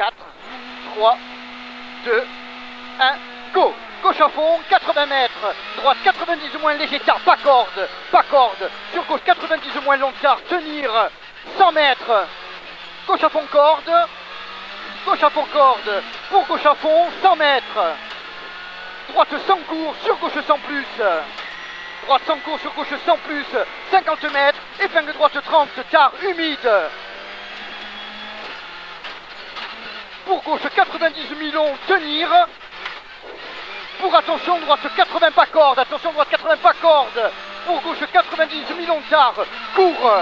4, 3, 2, 1, go. Gauche à fond, 80 mètres, droite 90 moins léger tard, pas corde, pas corde, sur gauche 90 moins long tard, tenir, 100 mètres, gauche à fond corde, gauche à fond corde, pour gauche à fond, 100 mètres, droite sans cours, sur gauche sans plus, droite sans cours, sur gauche sans plus, 50 mètres, épingle droite 30, tard, humide, pour gauche 90 millions, tenir, pour attention droite 80 pas corde, attention droite 80 pas corde, pour gauche 90 millions tard, court,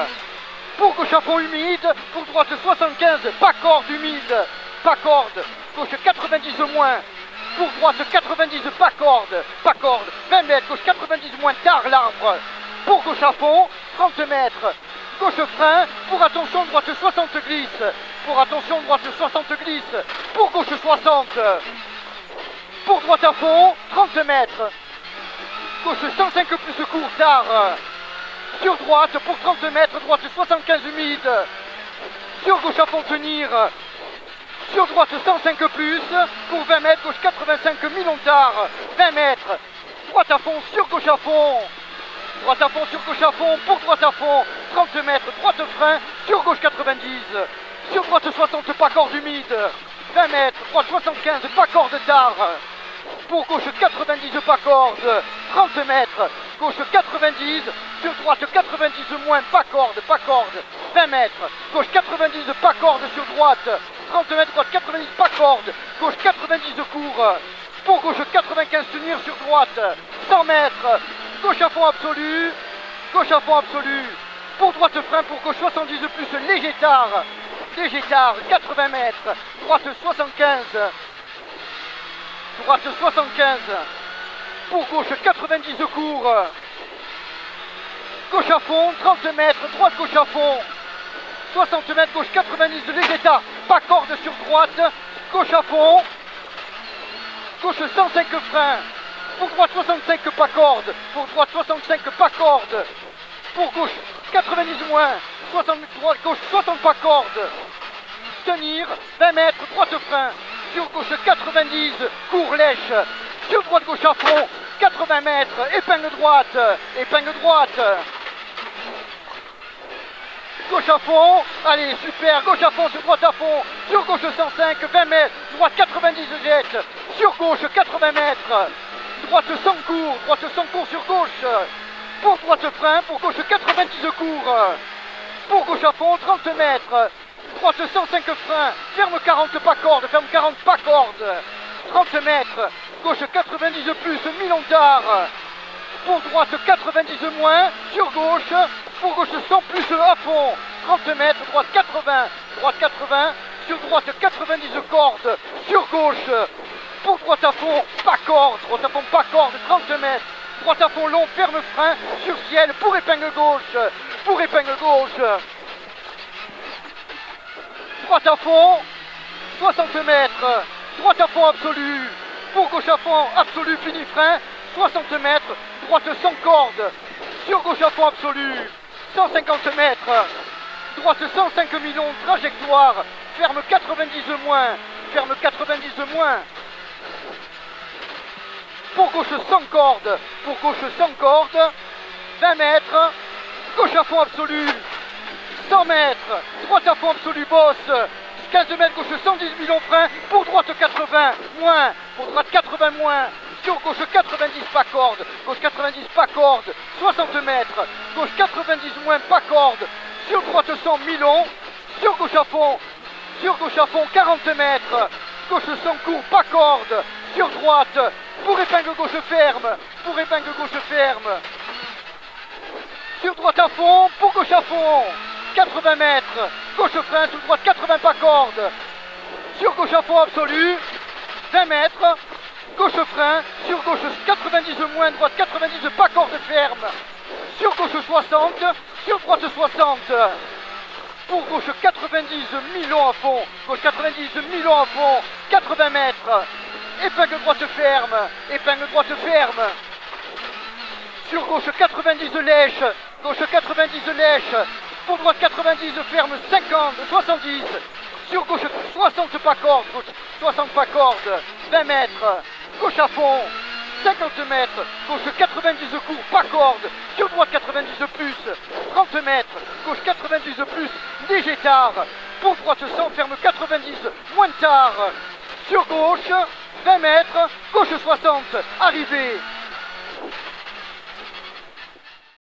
pour gauche à fond humide, pour droite 75 pas corde humide, pas corde, gauche 90 moins, pour droite 90 pas corde, pas corde, 20 mètres, gauche 90 moins tard l'arbre, pour gauche à fond, 30 mètres, gauche frein, pour attention droite 60 glisse, attention droite 60 glisse, pour gauche 60, pour droite à fond, 30 mètres. Gauche 105 plus court, tard. Sur droite pour 30 mètres, droite 75 humide. Sur gauche à fond tenir. Sur droite 105 plus, pour 20 mètres, gauche 85 millions tard. 20 mètres. Droite à fond, sur gauche à fond. Droite à fond, sur gauche à fond, pour droite à fond. 30 mètres, droite frein, sur gauche 90. Sur droite 60, pas corde humide. 20 mètres, droite 75, pas corde tard pour gauche 90 pas corde, 30 mètres, gauche 90, sur droite 90 moins, pas corde, pas corde, 20 mètres, gauche 90 pas corde sur droite, 30 mètres, droite 90 pas corde, gauche 90 court, pour gauche 95 tenir sur droite, 100 mètres, gauche à fond absolu, gauche à fond absolu, pour droite frein, pour gauche 70 plus, léger tard, léger tard, 80 mètres, droite 75, droite 75, pour gauche 90 court, gauche à fond, 30 mètres, droite gauche à fond, 60 mètres, gauche 90 de pas corde sur droite, gauche à fond, gauche 105 frein, pour droite 65 pas corde, pour droite 65 pas corde, pour gauche 90 moins, 60 droite gauche 60 pas corde, tenir, 20 mètres, droite frein, sur gauche 90, court lèche, sur droite gauche à fond, 80 mètres, épingle droite, épingle droite. Gauche à fond, allez super, gauche à fond, sur droite à fond, sur gauche 105, 20 mètres, droite 90 jette, sur gauche 80 mètres, droite sans cours, droite sans cours sur gauche, pour droite frein, pour gauche 90 cours, pour gauche à fond 30 mètres, droite 105 freins, ferme 40 pas corde, ferme 40 pas corde, 30 mètres, gauche 90 plus, mi-long tard, pour droite 90 moins, sur gauche, pour gauche 100 plus à fond, 30 mètres, droite 80, droite 80, sur droite 90 cordes, sur gauche, pour droite à fond, pas corde, droite à fond, pas corde, 30 mètres, fond long, ferme frein, sur ciel, pour épingle gauche, pour épingle gauche, droite à fond, 60 mètres, droite à fond absolu, pour gauche à fond absolu, fini frein, 60 mètres, droite sans corde, sur gauche à fond absolu, 150 mètres, droite 105 millions, trajectoire, ferme 90 moins, ferme 90 moins, pour gauche sans corde, pour gauche sans corde, 20 mètres, gauche à fond absolu, 100 mètres, droite à fond absolu, bosse, 15 mètres, gauche 110 millions frein, pour droite 80, moins, pour droite 80 moins, sur gauche 90 pas corde, gauche 90 pas corde, 60 mètres, gauche 90 moins pas corde, sur droite 100 millions, sur gauche à fond, sur gauche à fond 40 mètres, gauche 100 court pas corde, sur droite, pour épingle gauche ferme, pour épingle gauche ferme, sur droite à fond, pour gauche à fond, 80 mètres, gauche frein, sur droite 80 pas corde, sur gauche à fond absolu, 20 mètres, gauche frein, sur gauche 90 moins, droite 90 pas corde ferme, sur gauche 60, sur droite 60, pour gauche 90 millions à fond, gauche 90 millions à fond, 80 mètres, épingle droite ferme, épingle droite ferme, sur gauche 90 lèche, gauche 90 lèche, pour droite 90 ferme 50, 70, sur gauche 60 pas corde, gauche 60 pas corde, 20 mètres, gauche à fond, 50 mètres, gauche 90 coups, pas corde, sur droite 90 plus, 30 mètres, gauche 90 plus, léger tard, pour droite sans ferme 90, moins tard, sur gauche, 20 mètres, gauche 60, arrivé,